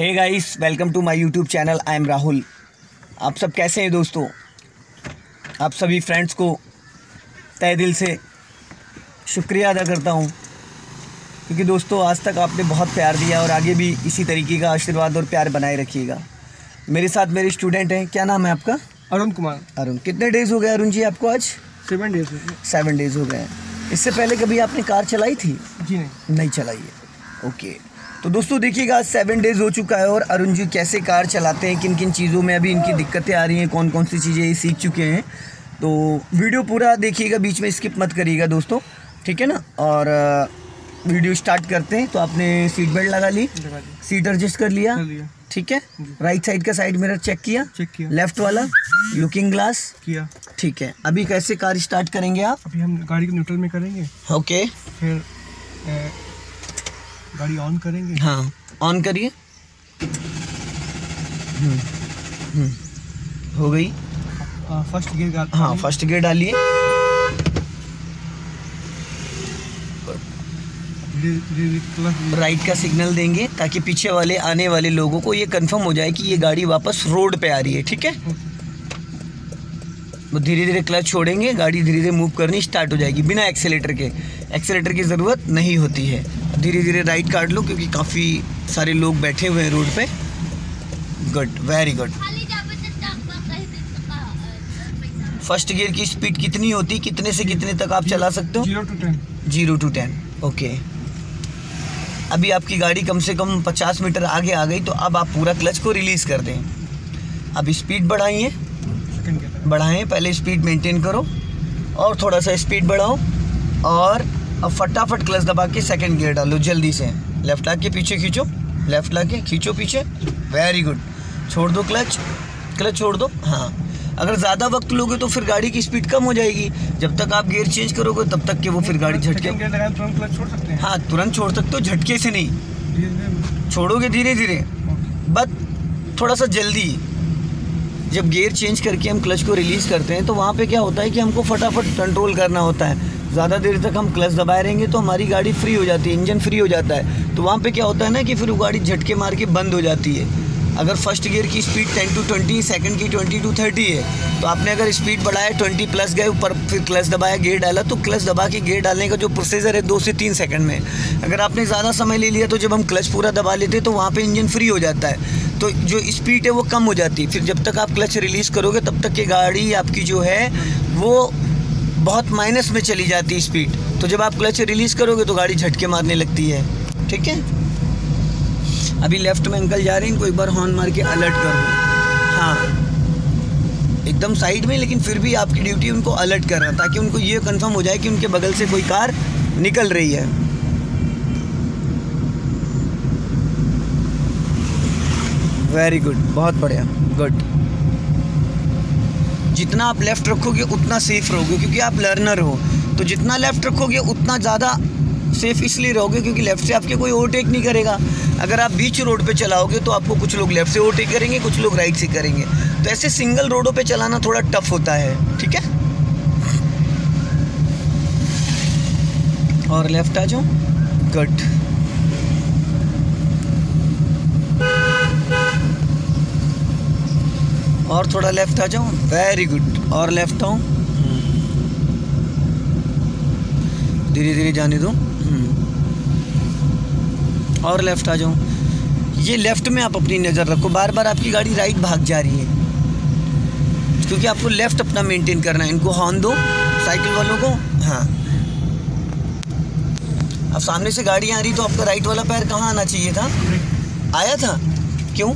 Hey guys welcome to my YouTube channel I am Rahul आप सब कैसे हैं दोस्तों? आप सभी फ्रेंड्स को तय दिल से शुक्रिया अदा करता हूँ। क्योंकि दोस्तों आज तक आपने बहुत प्यार दिया और आगे भी इसी तरीके का आशीर्वाद और प्यार बनाए रखिएगा। मेरे साथ मेरे स्टूडेंट हैं। क्या नाम है आपका? अरुण कुमार। अरुण कितने डेज़ हो गए अरुण जी आपको आज? सेवन डेज़ सेवन डेज़ हो गए इससे पहले कभी आपने कार चलाई थी? जी नहीं। नहीं चलाई है। ओके तो दोस्तों देखिएगा सेवन डेज़ हो चुका है और अरुण जी कैसे कार चलाते हैं किन किन चीज़ों में अभी इनकी दिक्कतें आ रही हैं कौन कौन सी चीज़ें ये सीख चुके हैं। तो वीडियो पूरा देखिएगा बीच में स्किप मत करिएगा दोस्तों ठीक है ना? और वीडियो स्टार्ट करते हैं तो आपने सीट बेल्ट लगा ली सीट एडजस्ट कर लिया ठीक है? राइट साइड का साइड मिरर चेक किया चेक किया। लेफ़्ट वाला लुकिंग ग्लास किया। ठीक है। अभी कैसे कार स्टार्ट करेंगे आप? अभी हम गाड़ी को न्यूट्रल में करेंगे। ओके फिर गाड़ी ऑन करेंगे? हाँ ऑन करिए। हम्म, हम्म, हो गई? फ़र्स्ट गियर हाँ फ़र्स्ट गियर डालिए। राइट का सिग्नल देंगे ताकि पीछे वाले आने वाले लोगों को ये कंफर्म हो जाए कि ये गाड़ी वापस रोड पे आ रही है ठीक है? वो धीरे धीरे क्लच छोड़ेंगे गाड़ी धीरे धीरे मूव करनी स्टार्ट हो जाएगी बिना एक्सेलेटर के। एक्सेलेटर की ज़रूरत नहीं होती है। धीरे धीरे राइट काट लो क्योंकि काफ़ी सारे लोग बैठे हुए हैं रोड पे। Good very good first gear की स्पीड कितनी होती कितने से कितने तक आप चला सकते हो? Zero to ten zero to ten okay अभी आपकी गाड़ी कम से कम पचास मीटर आगे आ गई तो अब आप पूरा क्लच को रिलीज़ कर दें। अब स्पीड बढ़ाइए। बढ़ाएँ पहले स्पीड मेंटेन करो और थोड़ा सा स्पीड बढ़ाओ और अब फटाफट क्लच दबा के सेकंड गियर डालो जल्दी से। लेफ़्ट लाके पीछे खींचो लेफ़्ट लाग के खींचो पीछे। वेरी गुड छोड़ दो क्लच क्लच छोड़ दो। हाँ। अगर ज़्यादा वक्त लोगे तो फिर गाड़ी की स्पीड कम हो जाएगी। जब तक आप गियर चेंज करोगे तब तक के वो फिर गाड़ी झटके हैं। तुरंत छोड़ सकते हो झटके से नहीं। छोड़ोगे धीरे धीरे। बट थोड़ा सा जल्दी। जब गियर चेंज करके हम क्लच को रिलीज़ करते हैं तो वहाँ पे क्या होता है कि हमको फटाफट कंट्रोल करना होता है। ज़्यादा देर तक हम क्लच दबाए रहेंगे तो हमारी गाड़ी फ्री हो जाती है इंजन फ्री हो जाता है। तो वहाँ पे क्या होता है ना कि फिर वो गाड़ी झटके मार के बंद हो जाती है। अगर फ़र्स्ट गियर की स्पीड 10 टू 20 सेकंड की 20 टू 30 है तो आपने अगर स्पीड बढ़ाया 20 प्लस गए, ऊपर फिर क्लच दबाया गियर डाला तो क्लच दबा के गियर डालने का जो प्रोसीजर है दो से तीन सेकंड में। अगर आपने ज़्यादा समय ले लिया तो जब हम क्लच पूरा दबा लेते हैं तो वहाँ पे इंजन फ्री हो जाता है। तो जो स्पीड है, वो कम हो जाती है। फिर जब तक आप क्लच रिलीज़ करोगे, तब तक ये गाड़ी आपकी जो है, वो बहुत माइनस में चली जाती है स्पीड तो जब आप क्लच रिलीज़ करोगे तो गाड़ी झटके मारने लगती है। ठीक है? अभी लेफ़्ट में अंकल जा रहे हैं, इनको एक बार हॉर्न मार के अलर्ट कर हाँ। एकदम साइड में, लेकिन फिर भी आपकी ड्यूटी उनको अलर्ट करना, ताकि उनको ये कंफर्म हो जाए कि उनके बगल से कोई कार निकल रही है। वेरी गुड बहुत बढ़िया. गुड जितना आप लेफ़्ट रखोगे, उतना सेफ़ रहोगे, क्योंकि आप लर्नर हो। तो जितना लेफ़्ट रखोगे, उतना ज़्यादा सेफ़ इसलिए रहोगे, क्योंकि लेफ़्ट से आपके कोई ओवरटेक नहीं करेगा। अगर आप बीच रोड पे चलाओगे तो आपको कुछ लोग लेफ़्ट से ओवरटेक करेंगे, कुछ लोग राइट से करेंगे। तो ऐसे सिंगल रोडों पे चलाना थोड़ा टफ होता है, ठीक है? और लेफ़्ट आ जाओ। गुड और थोड़ा लेफ़्ट आ जाओ वेरी गुड और लेफ़्ट आओ धीरे धीरे जाने दो। और लेफ़्ट आ जाओ ये लेफ़्ट में आप अपनी नज़र रखो। बार बार आपकी गाड़ी राइट भाग जा रही है। क्योंकि आपको लेफ़्ट अपना मेंटेन करना है। इनको हॉर्न दो साइकिल वालों को। हाँ। अब सामने से गाड़ी आ रही तो आपका राइट वाला पैर कहाँ आना चाहिए था? आया था? क्यों?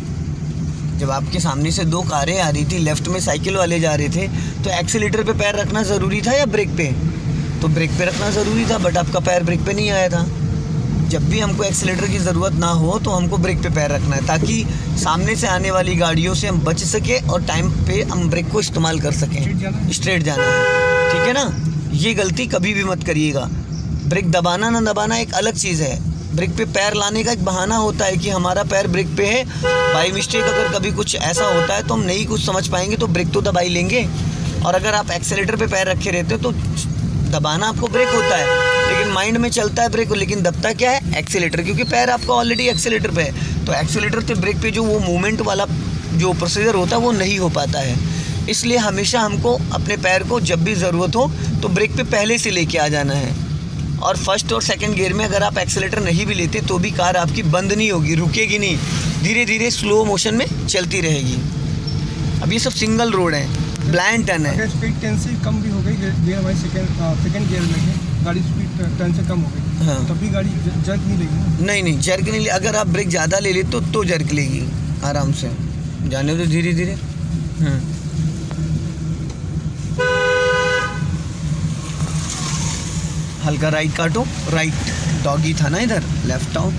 जब आपके सामने से दो कारें आ रही थी लेफ़्ट में साइकिल वाले जा रहे थे तो एक्सीटर पे पैर रखना ज़रूरी था या ब्रेक पे? तो ब्रेक पे रखना ज़रूरी था बट आपका पैर ब्रेक पे नहीं आया था। जब भी हमको एक्सीटर की ज़रूरत ना हो तो हमको ब्रेक पे पैर रखना है ताकि सामने से आने वाली गाड़ियों से हम बच सके और टाइम पे हम ब्रेक को इस्तेमाल कर सकें। स्ट्रेट जाना है। ठीक है ना? ये गलती कभी भी मत करिएगा। ब्रेक दबाना ना दबाना एक अलग चीज़ है। ब्रेक पे पैर लाने का एक बहाना होता है कि हमारा पैर ब्रेक पे है। बाई मिस्टेक अगर कभी कुछ ऐसा होता है तो हम नहीं कुछ समझ पाएँगे तो ब्रेक तो दबाई लेंगे। और अगर आप एक्सेलेटर पे पैर रखे रहते हो तो दबाना आपको ब्रेक होता है। लेकिन माइंड में चलता है ब्रेक, लेकिन दबता क्या है? एक्सीलेटर, क्योंकि पैर आपका ऑलरेडी एक्सीलेटर पे है। तो एक्सीटर से ब्रेक पे जो वो मूवमेंट वाला जो प्रोसीजर होता है, वो नहीं हो पाता है। इसलिए हमेशा हमको अपने पैर को जब भी ज़रूरत हो तो ब्रेक पे पहले से लेके आ जाना है। और फ़र्स्ट और सेकंड गियर में अगर आप एक्सेलेटर नहीं भी लेते तो भी कार आपकी बंद नहीं होगी रुकेगी नहीं। धीरे धीरे स्लो मोशन में चलती रहेगी। अब ये सब सिंगल रोड है ब्लाइंड टर्न है। स्पीड टेन से कम भी हो गई गियर हमारी सेकेंड सेकेंड गियर में है। गाड़ी स्पीड टेन से कम हो गई। हाँ। तब भी गाड़ी जर्क नहीं लेगी नहीं नहीं जर्क नहीं ले अगर आप ब्रेक ज़्यादा ले लेते तो, तो जर्क लेगी आराम से। जाने दो धीरे धीरे हम्म। हल्का राइट काटो राइट डॉगी था ना इधर लेफ़्ट आओ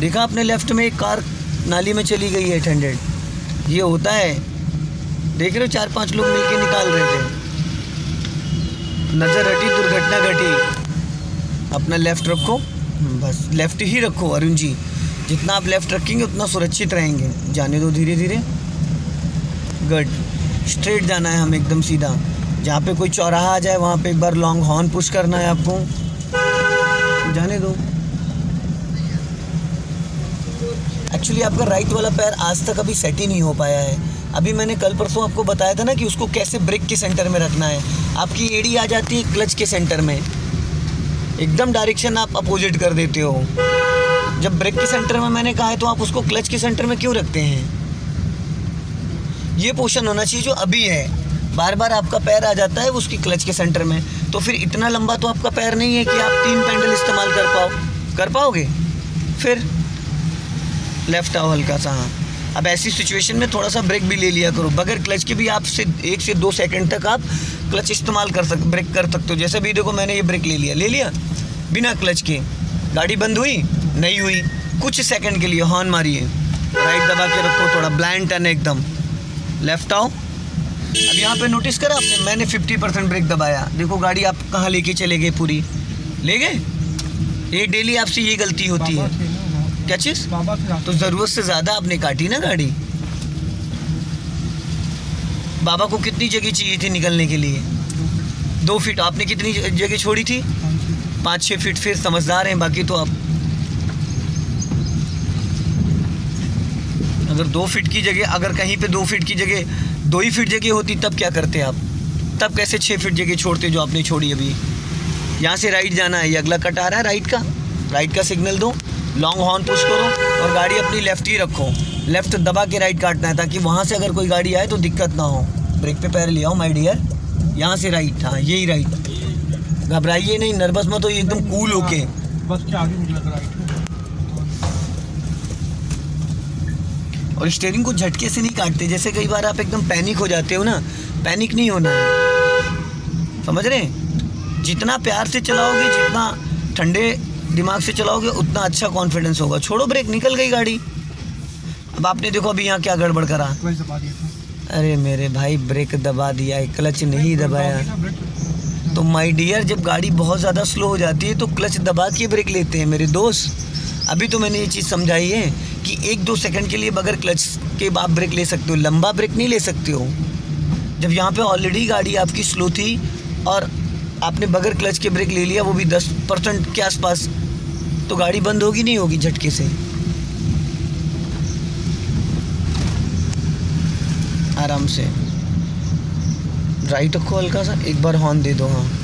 देखा आपने लेफ़्ट में एक कार नाली में चली गई है एट हंड्रेड ये होता है। देख रहे हो चार पाँच लोग मिलके निकाल रहे थे। नज़र हटी, दुर्घटना घटी। अपना लेफ़्ट रखो। बस लेफ़्ट ही रखो, अरुण जी। जितना आप लेफ़्ट रखेंगे, उतना सुरक्षित रहेंगे। जाने दो धीरे धीरे गुड स्ट्रेट जाना है हम एकदम सीधा। जहाँ पे कोई चौराहा आ जाए, वहाँ पे एक बार लॉन्ग हॉर्न पुश करना है आपको। जाने दो। एक्चुअली आपका राइट वाला पैर आज तक अभी सेट ही नहीं हो पाया है। अभी मैंने कल परसों आपको बताया था ना कि उसको कैसे ब्रेक के सेंटर में रखना है। आपकी एड़ी आ जाती है क्लच के सेंटर में। एकदम डायरेक्शन आप अपोजिट कर देते हो। जब ब्रेक के सेंटर में मैंने कहा है तो आप उसको क्लच के सेंटर में क्यों रखते हैं? ये पोर्शन होना चाहिए जो अभी है। बार बार आपका पैर आ जाता है उसकी क्लच के सेंटर में। तो फिर इतना लंबा तो आपका पैर नहीं है कि आप तीन पैंडल इस्तेमाल कर पाओ। कर पाओगे? फिर लेफ़्ट आओ हल्का सा हाँ। अब ऐसी सिचुएशन में थोड़ा सा ब्रेक भी ले लिया करो। बगैर क्लच के भी आप से एक से दो सेकंड तक आप क्लच इस्तेमाल कर सक ब्रेक कर सकते हो। जैसे भी देखो मैंने ये ब्रेक ले लिया। ले लिया? बिना क्लच के। गाड़ी बंद हुई? नहीं हुई। कुछ सेकंड के लिए हॉर्न मारिए। राइट दबा के रखो, थोड़ा ब्लाइंड टर्न एकदम। लेफ़्ट आओ। अब यहाँ पे नोटिस करा आपने मैंने 50 परसेंट ब्रेक दबाया। देखो गाड़ी आप कहाँ लेके चले गए पूरी। ले गए? ये डेली आपसे ये गलती होती है। क्या चीज़? तो ज़रूरत से ज़्यादा आपने काटी ना गाड़ी। बाबा को कितनी जगह चाहिए थी निकलने के लिए? दो फीट आपने कितनी जगह छोड़ी थी? पाँच छः फीट फिर समझदार हैं बाकी तो आप। अगर दो फीट की जगह अगर कहीं पे दो फीट की जगह दो ही फीट जगह होती, तब क्या करते आप? तब कैसे छः फीट जगह छोड़ते जो आपने छोड़ी अभी? यहाँ से राइट जाना है, ये अगला कट आ रहा है राइट का। राइट का सिग्नल दो लॉन्ग हॉर्न पुश करो और गाड़ी अपनी लेफ़्ट ही रखो। लेफ़्ट दबा के राइट काटना है ताकि वहाँ से अगर कोई गाड़ी आए तो दिक्कत ना हो। ब्रेक पे पैर ले आओ माई डियर यहाँ से राइट हाँ यही राइट घबराइए नहीं नर्वस मत हो एकदम कूल होके। बस के आगे और स्टेयरिंग को झटके से नहीं काटते जैसे कई बार आप एकदम पैनिक हो जाते हो ना। पैनिक नहीं होना। है समझ रहे हैं? जितना प्यार से चलाओगे जितना ठंडे दिमाग से चलाओगे उतना अच्छा कॉन्फिडेंस होगा। छोड़ो ब्रेक निकल गई गाड़ी। अब आपने देखो अभी यहाँ क्या गड़बड़ करा। अरे मेरे भाई ब्रेक दबा दिया है क्लच नहीं दबाया। तो माय डियर जब गाड़ी बहुत ज़्यादा स्लो हो जाती है तो क्लच दबा के ब्रेक लेते हैं मेरे दोस्त। अभी तो मैंने ये चीज़ समझाई है। कि एक दो सेकंड के लिए बगैर क्लच के आप ब्रेक ले सकते हो, लंबा ब्रेक नहीं ले सकते हो। जब यहाँ पे ऑलरेडी गाड़ी आपकी स्लो थी और आपने बगैर क्लच के ब्रेक ले लिया, वो भी दस परसेंट के आसपास तो गाड़ी बंद होगी नहीं होगी झटके से? आराम से। राइट रखो हल्का सा, एक बार हॉर्न दे दो हाँ।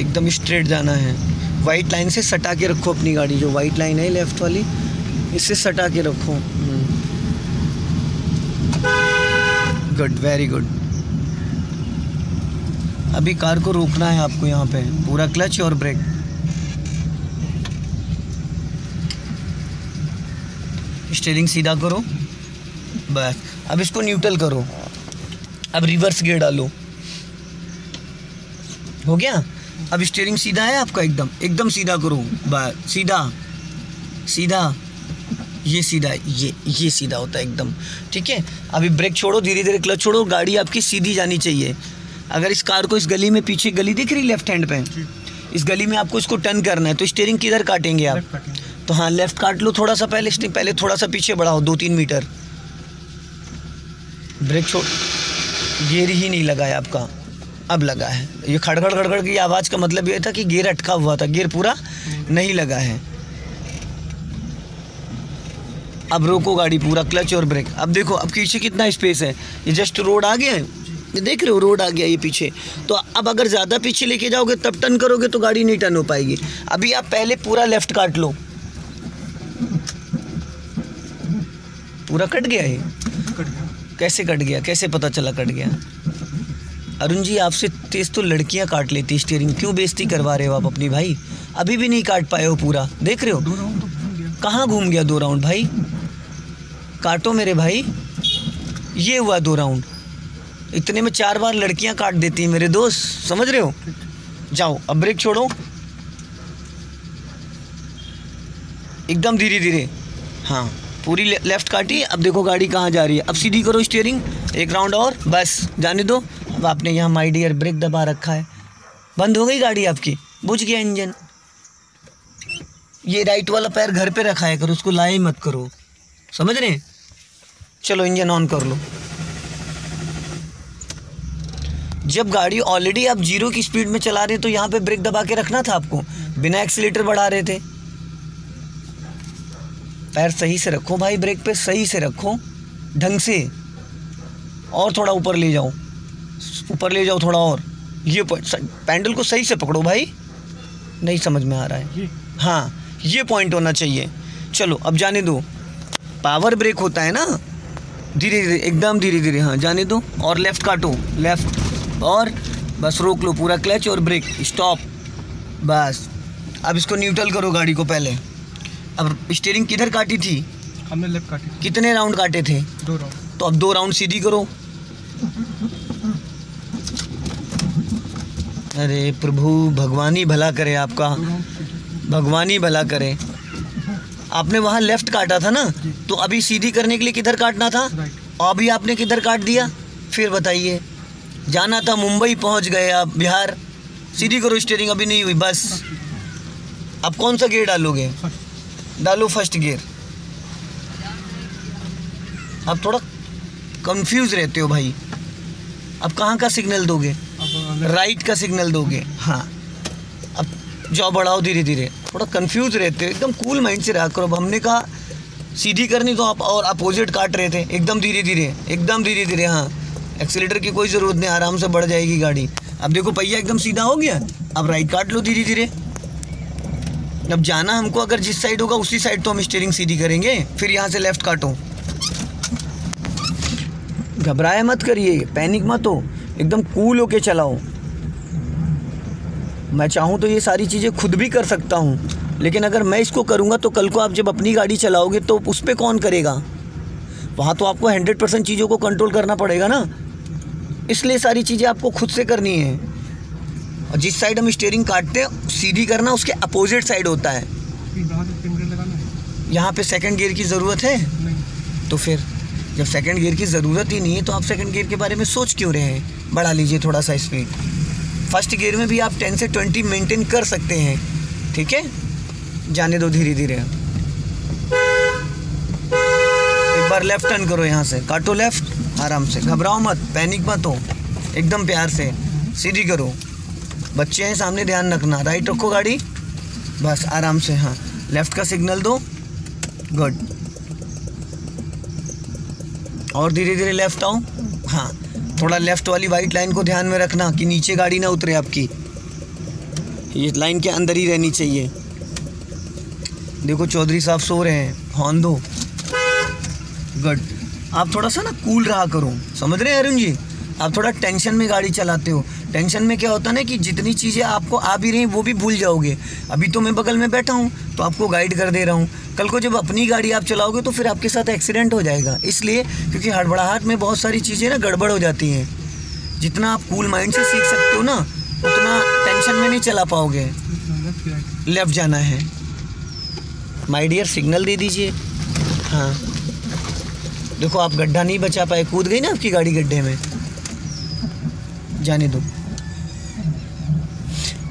एकदम स्ट्रेट जाना है। वाइट लाइन से सटा के रखो अपनी गाड़ी, जो वाइट लाइन है लेफ़्ट वाली, इससे सटा के रखो। गुड वेरी गुड अभी कार को रोकना है आपको यहाँ पे। पूरा क्लच और ब्रेक स्टीयरिंग सीधा करो। बस। अब इसको न्यूट्रल करो। अब रिवर्स गियर डालो। हो गया? अब स्टीयरिंग सीधा है आपका एकदम। एकदम सीधा करो। सीधा। सीधा। ये सीधा ये ये सीधा होता है एकदम। ठीक है? अभी ब्रेक छोड़ो धीरे धीरे क्लच छोड़ो। गाड़ी आपकी सीधी जानी चाहिए। अगर इस कार को इस गली में पीछे गली दिख रही लेफ़्ट हैंड पे इस गली में आपको इसको टर्न करना है तो स्टीयरिंग किधर काटेंगे आप? कटिंग। तो हाँ लेफ़्ट काट लो थोड़ा सा पहले पहले थोड़ा सा पीछे बढ़ाओ दो तीन मीटर। ब्रेक छोड़ गियर ही नहीं लगा है आपका। अब लगा है। ये खड़खड़ खड़खड़ की आवाज़ का मतलब ये था कि गियर अटका हुआ था। गियर पूरा नहीं लगा है। अब रोको गाड़ी पूरा क्लच और ब्रेक। अब देखो अब पीछे कितना स्पेस है। ये जस्ट रोड आ गया है। ये देख रहे हो रोड आ गया ये पीछे। तो अब अगर ज़्यादा पीछे लेके जाओगे तब टर्न करोगे तो गाड़ी नहीं टर्न हो पाएगी। अभी आप पहले पूरा लेफ़्ट काट लो। पूरा कट गया ये? कट गया। कैसे कट गया? कैसे पता चला कट गया? अरुण जी आपसे तेज तो लड़कियाँ काट लेती स्टीयरिंग क्यों बेइज्जती करवा रहे हो आप अपनी भाई? अभी भी नहीं काट पाए हो पूरा। देख रहे हो? तो कहाँ घूम गया दो राउंड भाई? काटो मेरे भाई। ये हुआ दो राउंड इतने में चार बार लड़कियाँ काट देती हैं मेरे दोस्त। समझ रहे हो? जाओ अब ब्रेक छोड़ो। एकदम धीरे धीरे हाँ पूरी ले, लेफ़्ट काटी। अब देखो गाड़ी कहाँ जा रही है। अब सीधी करो स्टीयरिंग एक राउंड और बस। जाने दो। आपने यहाँ माई डियर ब्रेक दबा रखा है। बंद हो गई गाड़ी आपकी? बुझ गया इंजन। ये राइट वाला पैर घर पे रखा है करो, उसको लाए मत करो। समझ रहे चलो इंजन ऑन कर लो। जब गाड़ी ऑलरेडी आप ज़ीरो की स्पीड में चला रहे तो यहाँ पे ब्रेक दबा के रखना था आपको? बिना एक्सीटर बढ़ा रहे थे। पैर सही से रखो भाई ब्रेक पे सही से रखो, ढंग से। और थोड़ा ऊपर ले जाओ। ऊपर ले जाओ थोड़ा और। ये पैंडल को सही से पकड़ो भाई। नहीं समझ में आ रहा है। हाँ ये पॉइंट होना चाहिए। चलो अब जाने दो। पावर ब्रेक होता है ना? धीरे धीरे एकदम धीरे धीरे हाँ जाने दो। और लेफ़्ट काटो लेफ़्ट और बस रोक लो पूरा क्लच और ब्रेक स्टॉप बस। अब इसको न्यूट्रल करो गाड़ी को पहले। अब स्टीयरिंग किधर काटी थी? हमने लेफ़्ट काटी कितने राउंड काटे थे? दो राउंड तो अब दो राउंड सीधी करो। अरे प्रभु, भगवान ही भला करे आपका। भगवान ही भला करे। आपने वहाँ लेफ़्ट काटा था ना? तो अभी सीधी करने के लिए किधर काटना था? और अभी आपने किधर काट दिया? फिर बताइए। जाना था मुंबई, पहुँच गए आप, बिहार। सीधी करो स्टेयरिंग अभी नहीं हुई, बस। अब कौन सा गियर डालोगे? डालो फ़र्स्ट गियर आप थोड़ा कंफ्यूज रहते हो भाई। अब कहाँ का सिग्नल दोगे? राइट का सिग्नल दोगे। हाँ। अब जाओ, बढ़ाओ धीरे धीरे थोड़ा कंफ्यूज रहते हो। एकदम कूल माइंड से रहा करो। अब हमने कहा सीधी करनी तो आप और अपोजिट काट रहे थे। एकदम धीरे धीरे एकदम धीरे धीरे हाँ। एक्सीटर की कोई ज़रूरत नहीं। आराम से बढ़ जाएगी गाड़ी। अब देखो, पहिया एकदम सीधा हो गया। अब राइट काट लो धीरे धीरे अब जाना हमको, अगर जिस साइड होगा, उसी साइड तो हम स्टीयरिंग सीधी करेंगे। फिर यहाँ से लेफ़्ट काटो। घबराए मत करिए। पैनिक मत हो। एकदम कूल होके चलाओ मैं चाहूँ तो ये सारी चीज़ें खुद भी कर सकता हूँ लेकिन अगर मैं इसको करूँगा तो कल को आप जब अपनी गाड़ी चलाओगे तो उस पर कौन करेगा? वहाँ तो आपको हंड्रेड परसेंट चीज़ों को कंट्रोल करना पड़ेगा ना। इसलिए सारी चीज़ें आपको खुद से करनी है। और जिस साइड हम स्टेयरिंग काटते हैं सीधी करना उसके अपोजिट साइड होता है। यहाँ पे सेकंड गियर की ज़रूरत है? नहीं। तो फिर? जब सेकंड गियर की ज़रूरत ही नहीं है तो आप सेकंड गियर के बारे में सोच क्यों रहे हैं? बढ़ा लीजिए थोड़ा सा स्पीड फ़र्स्ट गियर में भी आप टेन से ट्वेंटी मेंटेन कर सकते हैं, ठीक है? जाने दो धीरे धीरे। एक बार लेफ़्ट टर्न करो यहाँ से। काटो लेफ़्ट आराम से। घबराओ मत पैनिक मत हो। एकदम प्यार से। सीधी करो। बच्चे हैं, सामने ध्यान रखना। राइट रखो गाड़ी। बस, आराम से हाँ। लेफ़्ट का सिग्नल दो। गुड और धीरे धीरे लेफ़्ट आओ हाँ थोड़ा लेफ़्ट वाली वाइट लाइन को ध्यान में रखना कि नीचे गाड़ी ना उतरे आपकी। ये लाइन के अंदर ही रहनी चाहिए। देखो, चौधरी साहब सो रहे हैं। हॉर्न दो। गुड आप थोड़ा सा ना कूल रहा करो। समझ रहे हैं अरुण जी? आप थोड़ा टेंशन में गाड़ी चलाते हो। टेंशन में क्या होता है ना कि जितनी चीज़ें आपको आ भी रही वो भी भूल जाओगे। अभी तो मैं बगल में बैठा हूँ तो आपको गाइड कर दे रहा हूँ। कल को जब अपनी गाड़ी आप चलाओगे तो फिर आपके साथ एक्सीडेंट हो जाएगा। इसलिए क्योंकि हड़बड़ाहट में बहुत सारी चीज़ें ना गड़बड़ हो जाती हैं। जितना आप कूल माइंड से सीख सकते हो ना, उतना टेंशन में नहीं चला पाओगे। लेफ़्ट जाना है। माय डियर सिग्नल दे दीजिए। हाँ। देखो, आप गड्ढा नहीं बचा पाए। कूद गई ना आपकी गाड़ी गड्ढे में? जाने दो।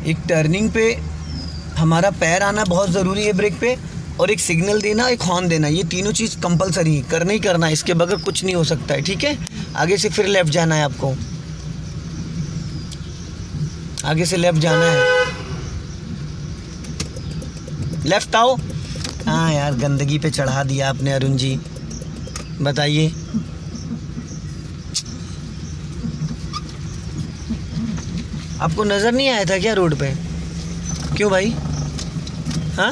एक टर्निंग पे हमारा पैर आना बहुत ज़रूरी है ब्रेक पे। और एक सिग्नल देना, एक हॉर्न देना, ये तीनों चीज़ कंपलसरी है करना ही करना है, इसके बगैर कुछ नहीं हो सकता है, ठीक है? आगे से फिर लेफ़्ट जाना है आपको। आगे से लेफ़्ट जाना है। लेफ़्ट आओ। हाँ यार, गंदगी पे चढ़ा दिया आपने अरुण जी। बताइए। आपको नज़र नहीं आया था क्या रोड पे? क्यों भाई? हाँ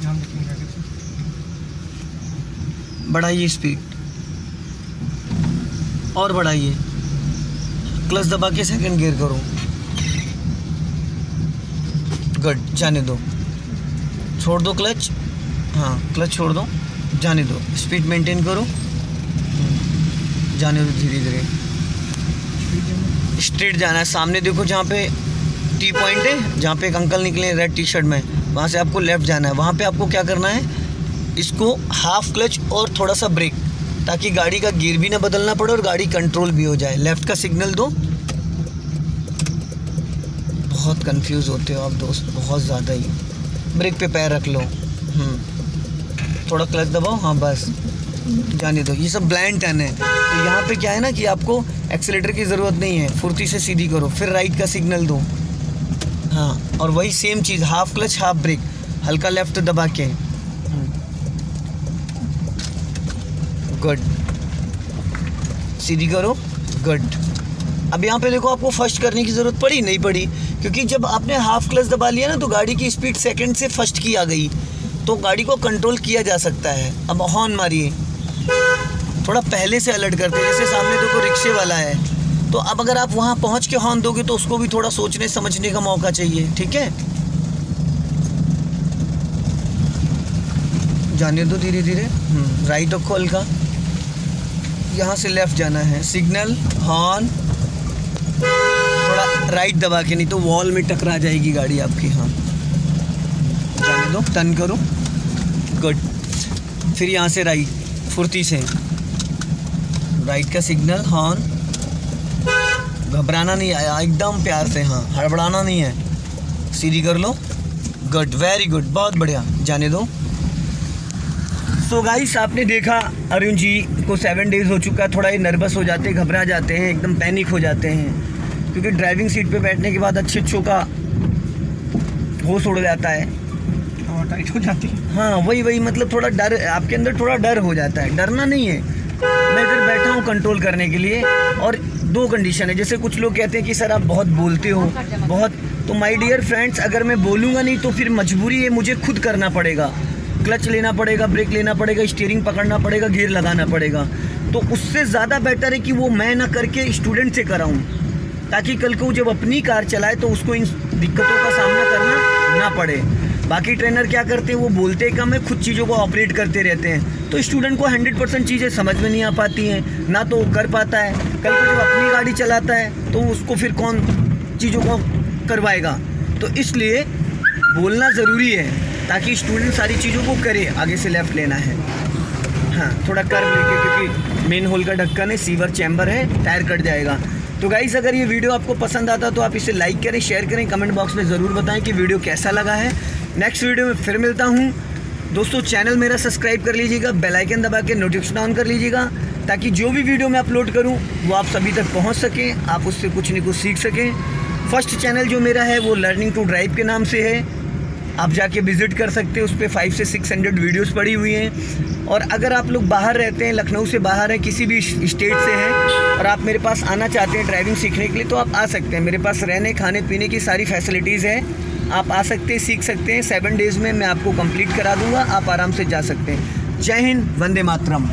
ध्यान रखेंगे आगे से बढ़ाइए स्पीड और बढ़ाइए। क्लच दबा के सेकंड गियर करो। गुड जाने दो। छोड़ दो क्लच हाँ क्लच छोड़ दो। जाने दो। स्पीड मेंटेन करो। जाने दो धीरे धीरे। स्ट्रेट जाना है। सामने देखो जहाँ पे टी पॉइंट है, जहाँ पे एक अंकल निकले रेड टी शर्ट में। वहाँ से आपको लेफ़्ट जाना है। वहाँ पे आपको क्या करना है? इसको हाफ़ क्लच और थोड़ा सा ब्रेक ताकि गाड़ी का गियर भी ना बदलना पड़े और गाड़ी कंट्रोल भी हो जाए। लेफ़्ट का सिग्नल दो। बहुत कंफ्यूज होते हो आप दोस्त, बहुत ज़्यादा ही। ब्रेक पे पैर रख लो। हम्म। थोड़ा क्लच दबाओ। हाँ बस। जाने दो। ये सब ब्लाइंड टर्न है। तो यहाँ पे क्या है ना कि आपको एक्सीलेटर की ज़रूरत नहीं है। फुर्ती से सीधी करो। फिर राइट का सिग्नल दो। हाँ और वही सेम चीज़ हाफ़ क्लच हाफ़ ब्रेक हल्का लेफ़्ट दबा के। गुड। सीधी करो, गुड। अब यहाँ पे देखो, आपको फ़र्स्ट करने की ज़रूरत पड़ी, नहीं पड़ी। क्योंकि जब आपने हाफ़ क्लच दबा लिया ना तो गाड़ी की स्पीड सेकंड से फ़र्स्ट की आ गई। तो गाड़ी को कंट्रोल किया जा सकता है। अब हॉर्न मारिए। थोड़ा पहले से अलर्ट करते हैं जैसे सामने देखो रिक्शे वाला है। तो अब अगर आप वहाँ पहुँच के हॉर्न दोगे तो उसको भी थोड़ा सोचने, समझने का मौका चाहिए, ठीक है? जाने दो धीरे धीरे राइट रखो हल्का यहाँ से लेफ़्ट जाना है। सिग्नल हॉर्न थोड़ा राइट दबा के, नहीं तो वॉल में टकरा जाएगी गाड़ी आपकी हाँ। जाने दो टर्न करो। गुड फिर यहाँ से राइट फुर्ती से। राइट का सिग्नल हॉर्न घबराना नहीं आया एकदम प्यार से हाँ हड़बड़ाना नहीं है। सीधी कर लो। गुड वेरी गुड बहुत बढ़िया। जाने दो। सो गाइस आपने देखा अरुण जी को सेवन डेज़ हो चुका है थोड़ा ये नर्वस हो जाते हैं घबरा जाते हैं एकदम पैनिक हो जाते हैं। क्योंकि ड्राइविंग सीट पे बैठने के बाद अच्छे अच्छों का होश उड़ जाता है। और टाइट हो जाती है। हाँ वही वही मतलब थोड़ा डर आपके अंदर थोड़ा डर हो जाता है। डरना नहीं है। मैं इधर बैठा हूँ कंट्रोल करने के लिए और दो कंडीशन है। जैसे कुछ लोग कहते हैं कि सर आप बहुत बोलते हो बहुत। तो माय डियर फ्रेंड्स अगर मैं बोलूँगा नहीं तो फिर मजबूरी है मुझे खुद करना पड़ेगा। क्लच लेना पड़ेगा, ब्रेक लेना पड़ेगा स्टीयरिंग पकड़ना पड़ेगा गियर लगाना पड़ेगा। तो उससे ज़्यादा बेटर है कि वो मैं ना करके स्टूडेंट से कराऊँ, ताकि कल को जब अपनी कार चलाए तो उसको इन दिक्कतों का सामना करना ना पड़े। बाकी ट्रेनर क्या करते हैं, वो बोलते कम है, खुद चीज़ों को ऑपरेट करते रहते हैं। तो स्टूडेंट को हंड्रेड परसेंट चीज़ें समझ में नहीं आ पाती हैं, ना तो वो कर पाता है। कल को जब अपनी गाड़ी चलाता है तो उसको फिर कौन चीज़ों को करवाएगा? तो इसलिए बोलना ज़रूरी है। ताकि स्टूडेंट सारी चीज़ों को करे, आगे से लेफ़्ट लेना है। हाँ थोड़ा कर्व लेके, क्योंकि मेन होल का ढक्कन है सीवर चैम्बर है टायर कट जाएगा। तो गाइस अगर ये वीडियो आपको पसंद आता तो आप इसे लाइक करें शेयर करें कमेंट बॉक्स में ज़रूर बताएँ कि वीडियो कैसा लगा है। नेक्स्ट वीडियो में फिर मिलता हूँ। दोस्तों चैनल मेरा सब्सक्राइब कर लीजिएगा बेल आइकन दबा के नोटिफिकेशन ऑन कर लीजिएगा, ताकि जो भी वीडियो मैं अपलोड करूँ, वो आप सभी तक पहुँच सकें, आप उससे कुछ न कुछ सीख सकें। फ़र्स्ट चैनल जो मेरा है, वो लर्निंग टू ड्राइव के नाम से है। आप जाके विज़िट कर सकते हैं, उस पर फाइव से सिक्स हंड्रेड वीडियोज़ पड़ी हुई हैं। और अगर आप लोग बाहर रहते हैं, लखनऊ से बाहर हैं, किसी भी स्टेट से हैं, और आप मेरे पास आना चाहते हैं ड्राइविंग सीखने के लिए तो आप आ सकते हैं। मेरे पास रहने, खाने, पीने की सारी फैसिलिटीज़ है। आप आ सकते हैं, सीख सकते हैं। सेवन डेज़ में मैं आपको कंप्लीट करा दूँगा। आप आराम से जा सकते हैं। जय हिंद, वंदे मातरम।